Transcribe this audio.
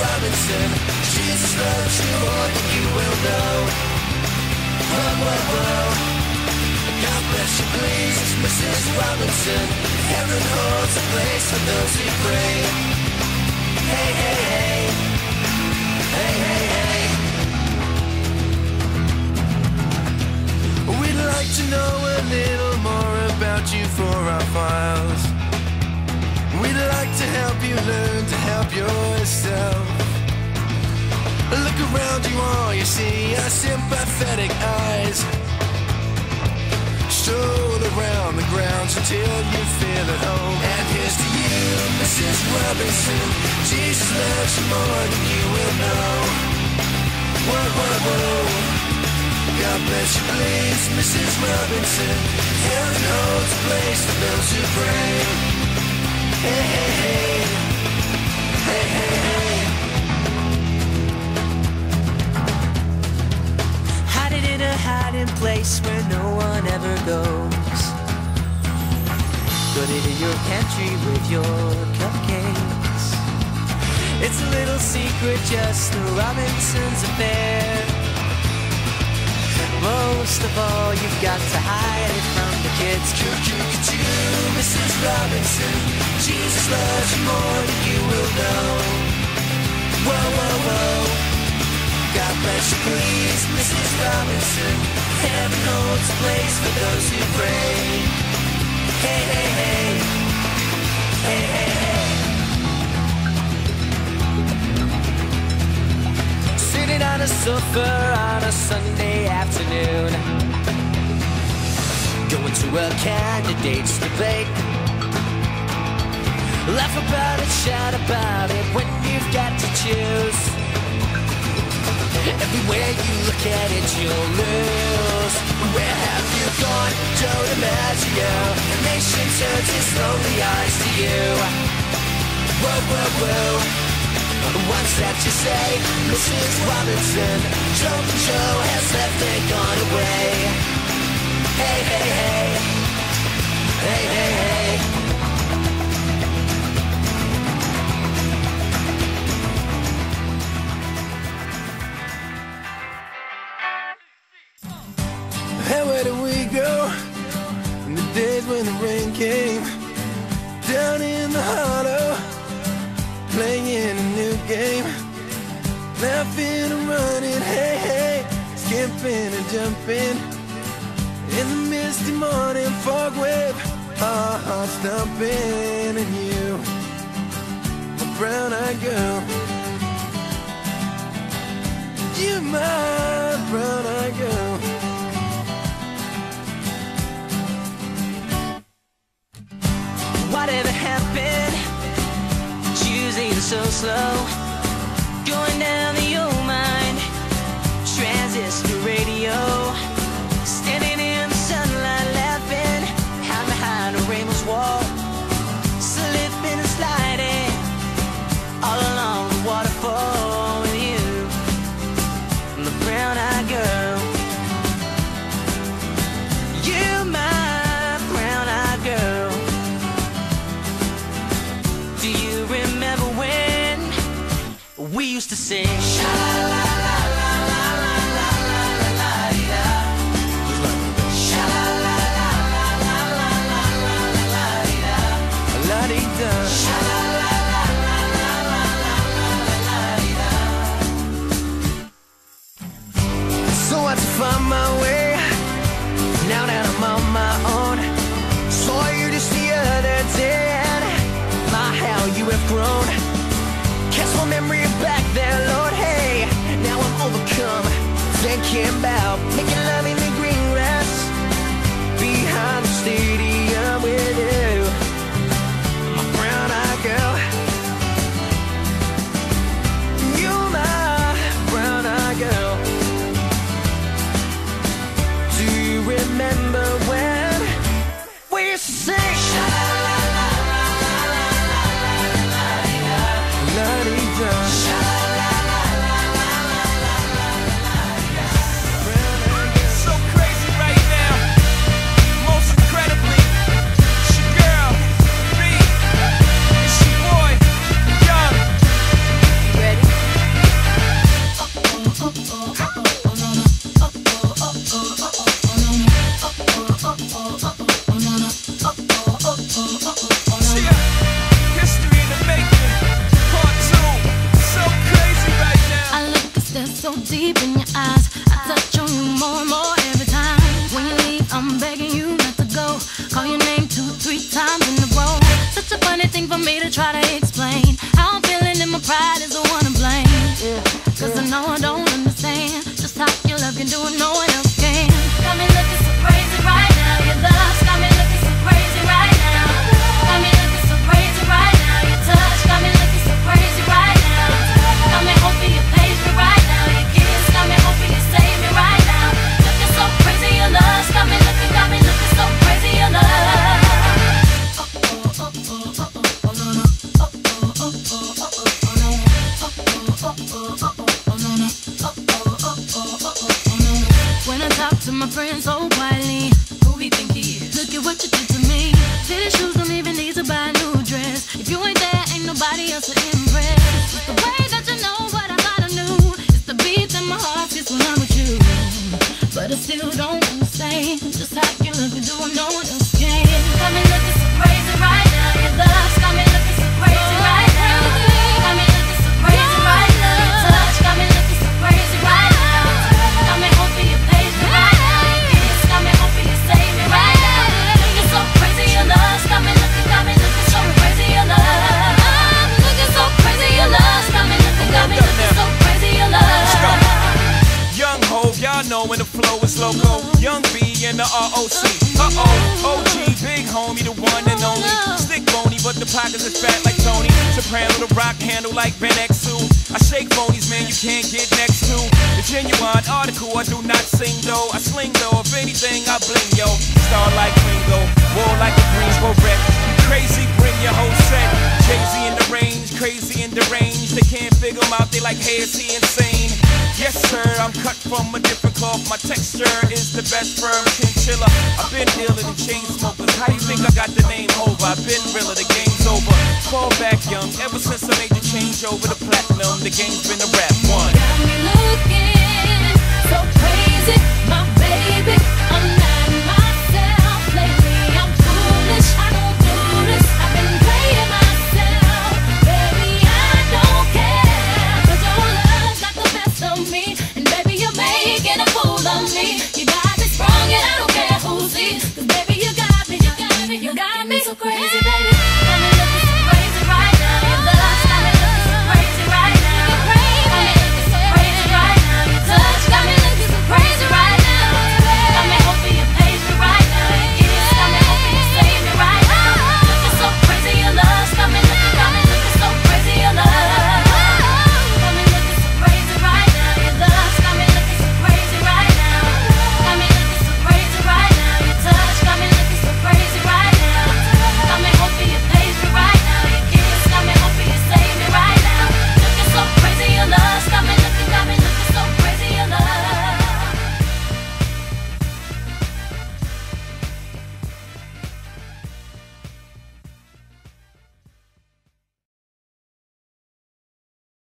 Robinson. Jesus loves you more than you will know. Whoa, whoa, whoa. God bless you, please, Mrs. Robinson. Heaven holds a place for those who pray. Hey, hey, hey. Hey, hey, hey. We'd like to know a little more about you for our files. We'd like to help you learn to help yourself. Look around you, all you see are sympathetic eyes. Stroll around the grounds until you feel at home. And here's to you, Mrs. Robinson. Jesus loves you more than you will know. Whoa, whoa, whoa. God bless you, please, Mrs. Robinson. Heaven holds a place for those who pray. Hey, hey, hey. Hey, hey, place where no one ever goes. Put it in your pantry with your cupcakes. It's a little secret, just the Robinsons affair. Most of all, you've got to hide it from the kids. Choo-choo-choo, Mrs. Robinson. Jesus loves you more than you will know. Whoa, whoa, whoa. God bless you, please, Mrs. Robinson. Heaven holds a place for those who pray. Hey, hey, hey. Hey, hey, hey. Sitting on a sofa on a Sunday afternoon. Going to a candidate's debate. Laugh about it, shout about it when you've got to choose. Everywhere you look at it, you'll lose. Where have you gone? Joe DiMaggio. The nation turns its lonely eyes to you. Whoa, whoa, whoa. What's that you say, Mrs. Robinson? Joe Joe has left and gone away. Hey, hey, hey. Hey, hey, hey. Laughing and running, hey, hey, skipping and jumping in the misty morning fog wave, uh-huh, our hearts thumping, and you, my brown-eyed girl, you, my brown-eyed girl. Whatever happened? Choosing so slow. La la da. So I to find my way now that I'm on my own. Saw you just the other day, my how you have grown. Cast my memory I'm thinking about making love in Ha! But I still don't understand just how loco. Young B in the ROC. Uh oh, OG, big homie, the one and only. Stick bony, but the pockets is fat like Tony. Soprano, the rock handle like Ben X2. I shake bonies, man, you can't get next to. The genuine article, I do not sing though. I sling though, if anything, I bling yo. Star like Ringo, war like a Greensboro wreck. Crazy, bring your whole set. Crazy in the range, crazy in the range. They can't figure him out, they like, hey, is he insane? Yes, sir, I'm cut from a different cloth. My texture is the best firm chinchilla. I've been dealing in chain smokers. How you think I got the name over? I've been realer, the game's over. Fall back young, ever since I made the change over the platinum, the game's been a rap one. Got me looking me so crazy.